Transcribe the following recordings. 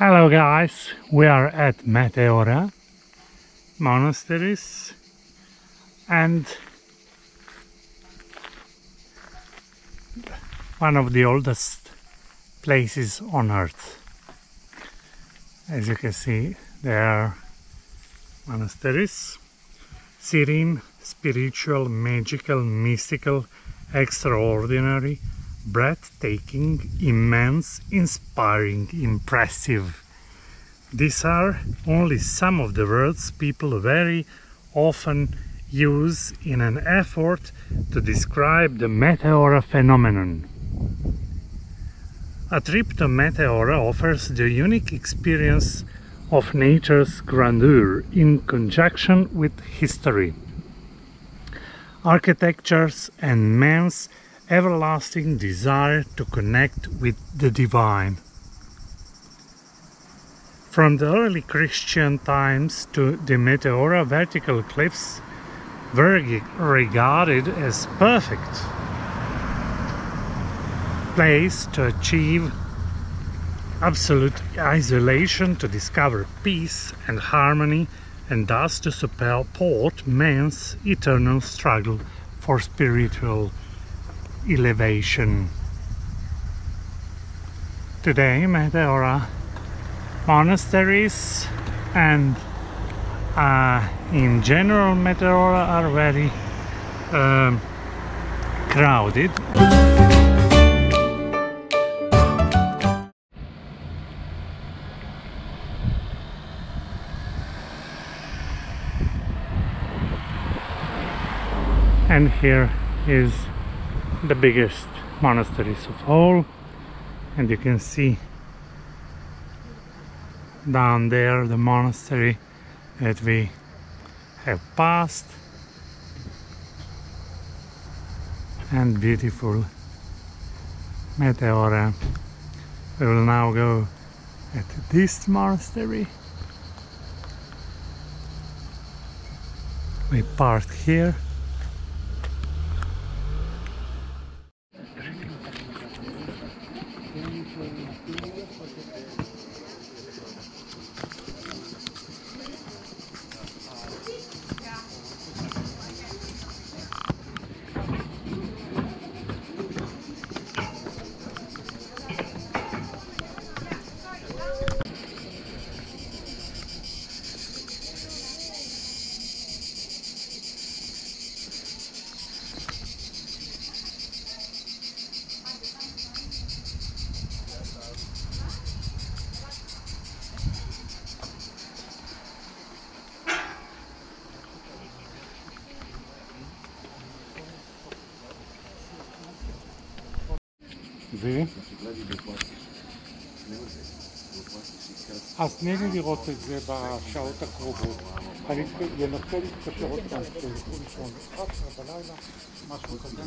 Hello guys, we are at Meteora monasteries. And one of the oldest places on earth. As you can see, there are monasteries, serene, spiritual, magical, mystical, extraordinary, breathtaking, immense, inspiring, impressive. These are only some of the words people very often use in an effort to describe the meteora phenomenon. A trip to Meteora offers the unique experience of nature's grandeur in conjunction with history, architectures and man's everlasting desire to connect with the divine. From the early Christian times to the Meteora vertical cliffs were regarded as perfect place to achieve absolute isolation to discover peace and harmony and thus to support man's eternal struggle for spiritual elevation. Today Meteora monasteries and uh, in general Meteora are very um, crowded. and here is the biggest monasteries of all. And you can see down there the monastery that we have passed. And beautiful Meteora we will now go at this monastery. We park here ו? אז תני לי לראות את זה בשעות הקרובות. אני אנסה להתקשר עוד פעם כשילכו לישון. 11 בלילה, משהו כזה.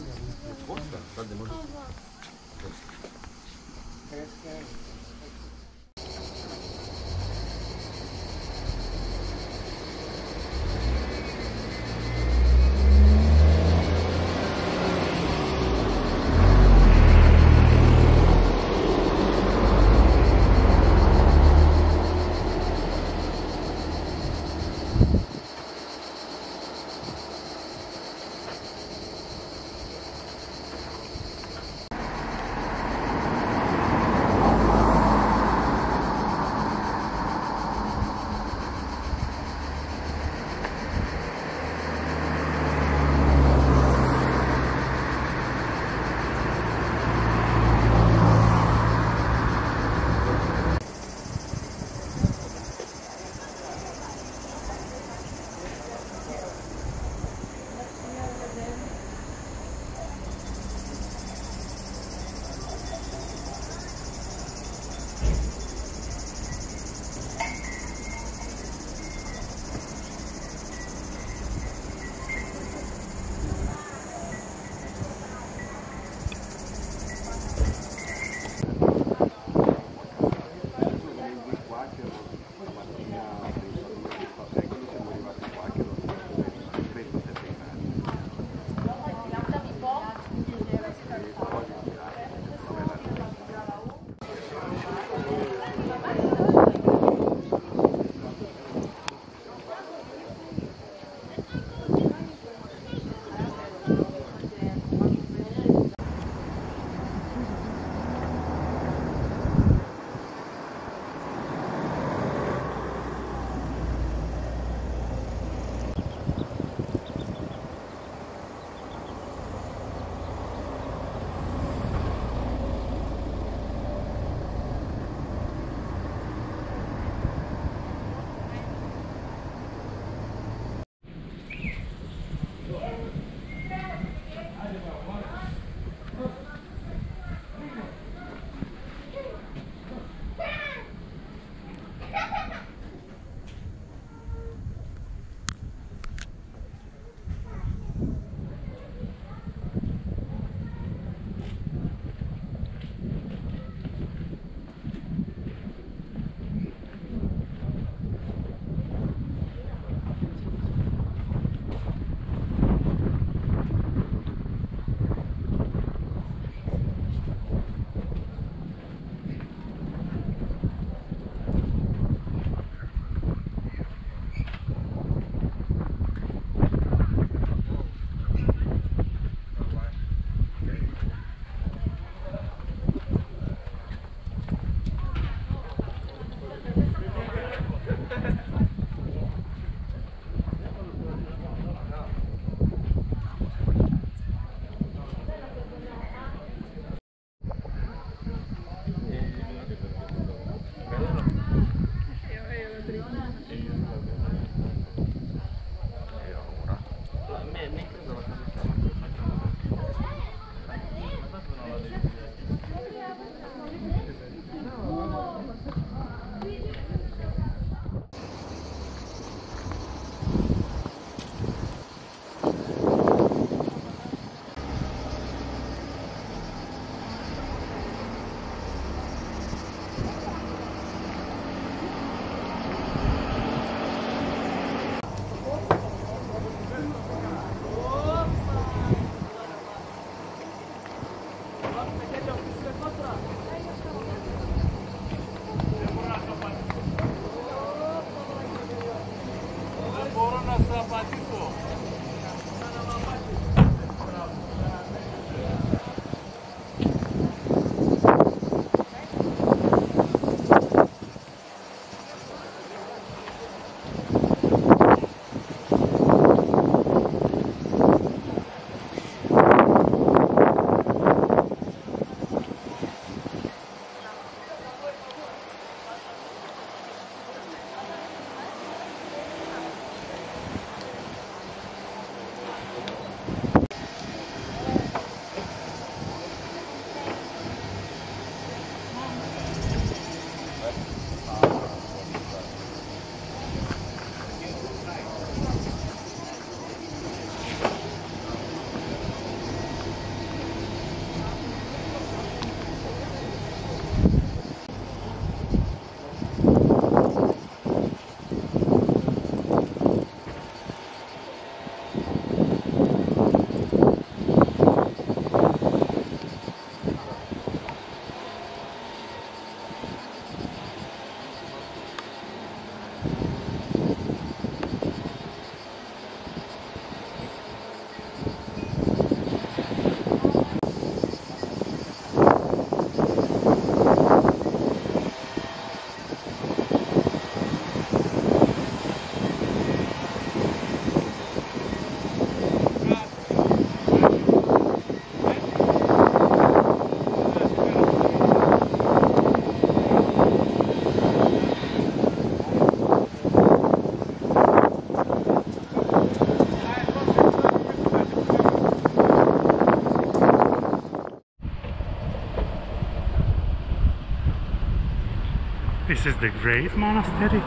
This is the Great Monastery.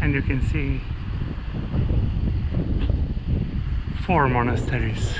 And you can see four monasteries.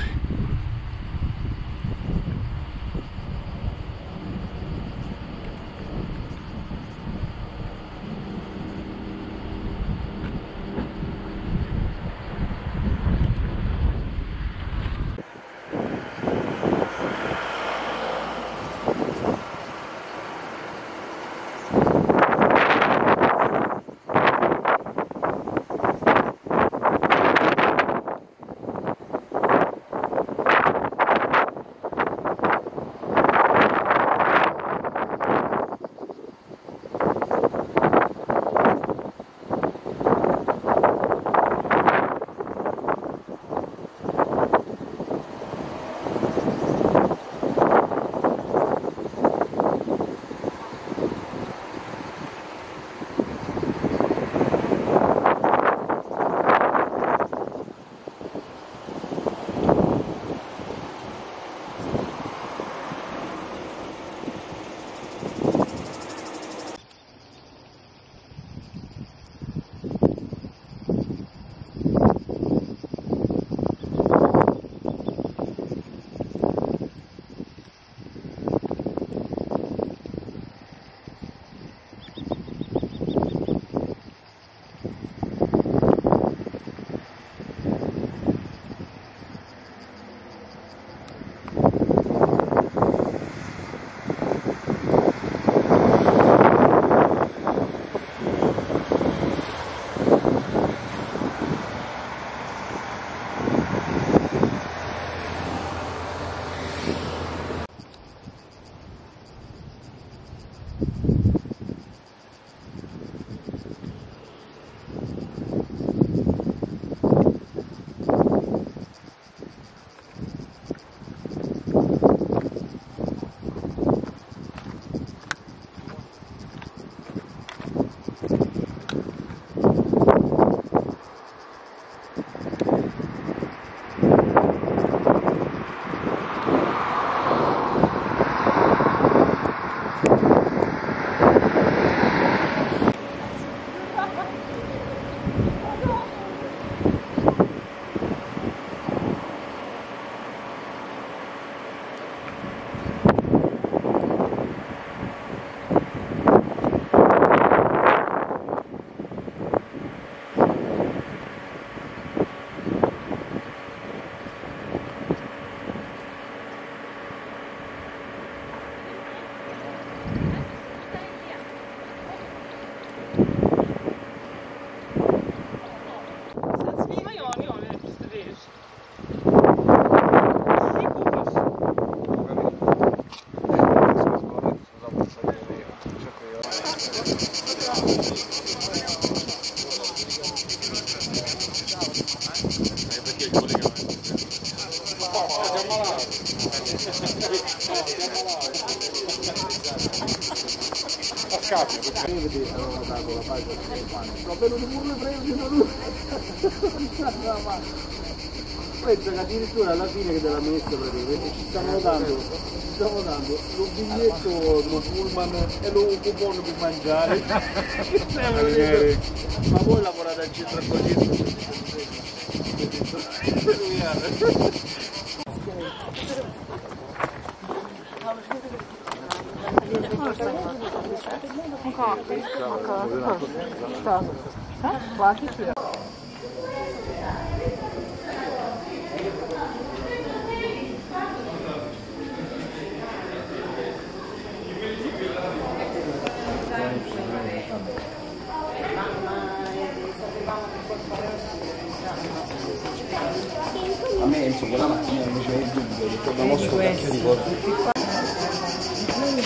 siamo là. A scappo. Io vedevo, avevo dato la pagina del pane. Ho venuto pure preso da lui. Pensa che addirittura alla fine che te l'ha messo praticamente ci stiamo dando, ci stiamo dando lo biglietto, lo pullman e lo coupon per mangiare. Eh, ma voi lavorate al centro accoglienza? tá Tá. Quatro aqui, ó. A me, insomma, la mattina mi c'è il dubbio, che torna a Mosca, che arrivo.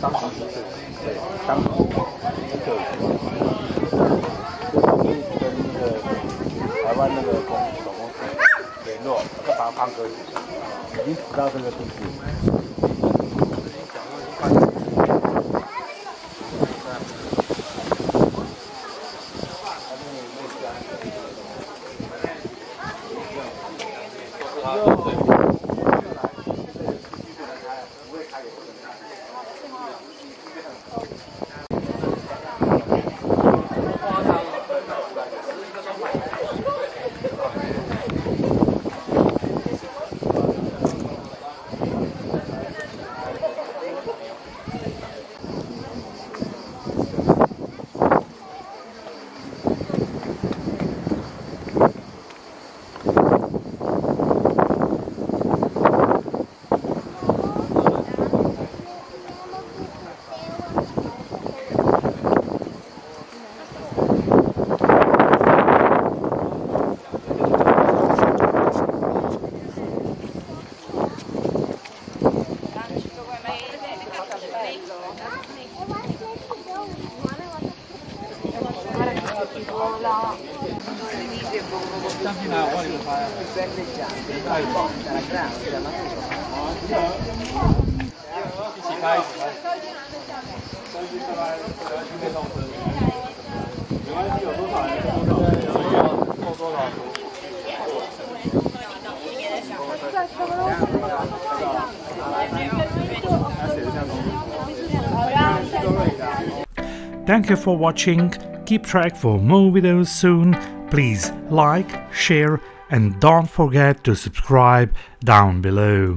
当时是对，当时是特殊。跟那个台湾那个公总公司联络，要把它放歌已经死到这个地步。Thank you for watching. Keep track for more videos soon. Please like, share, and don't forget to subscribe down below.